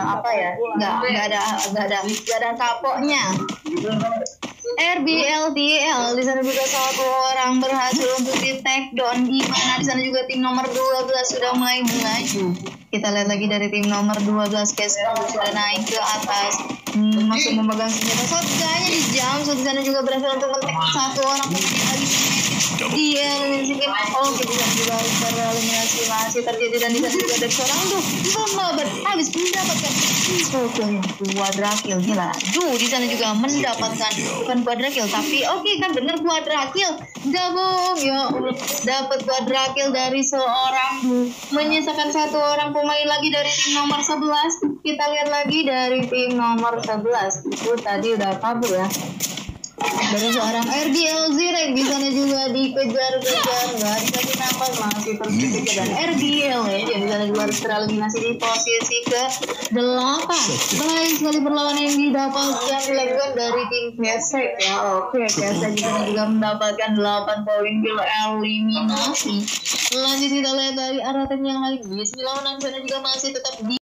apa ya? Nggak nggak ada nggak ada nggak ada kapoknya RBLTL di sana juga satu orang berhasil untuk di take down. Di mana? Di sana juga tim nomor 12 sudah mulai melaju kita lihat lagi dari tim nomor 12 guys sudah naik ke atas. Hmm, masih memegang senjata. Shotgunnya di jam. So di sana juga berhasil untuk men satu orang. Lagi dia eliminasi game oke di sana juga harus tereliminasi masih terjadi dan di sana juga ada seorang tuh pembabat habis mendapatkan quadra kill gila. Duh di sana juga mendapatkan bukan quadra kill tapi oke kan bener quadra kill gabung ya dapat quadra kill dari seorang. Menyisakan satu orang pemain lagi dari tim nomor 11 kita lihat lagi dari tim nomor 11 itu tadi udah kabur ya dari seorang RDL Zirek di sana juga dikejar-kejar nggak dikasih nafas masih terus dikejar dan RDL ya jadi sana juga harus tereliminasi di posisi ke delapan baik sekali perlawanan yang didapatkan dilakukan dari tim Kesek ya oke Kesek di sana juga mendapatkan 8 poin kill eliminasi lanjut kita lihat dari arah tim yang lain Bismillah di sana juga masih tetap di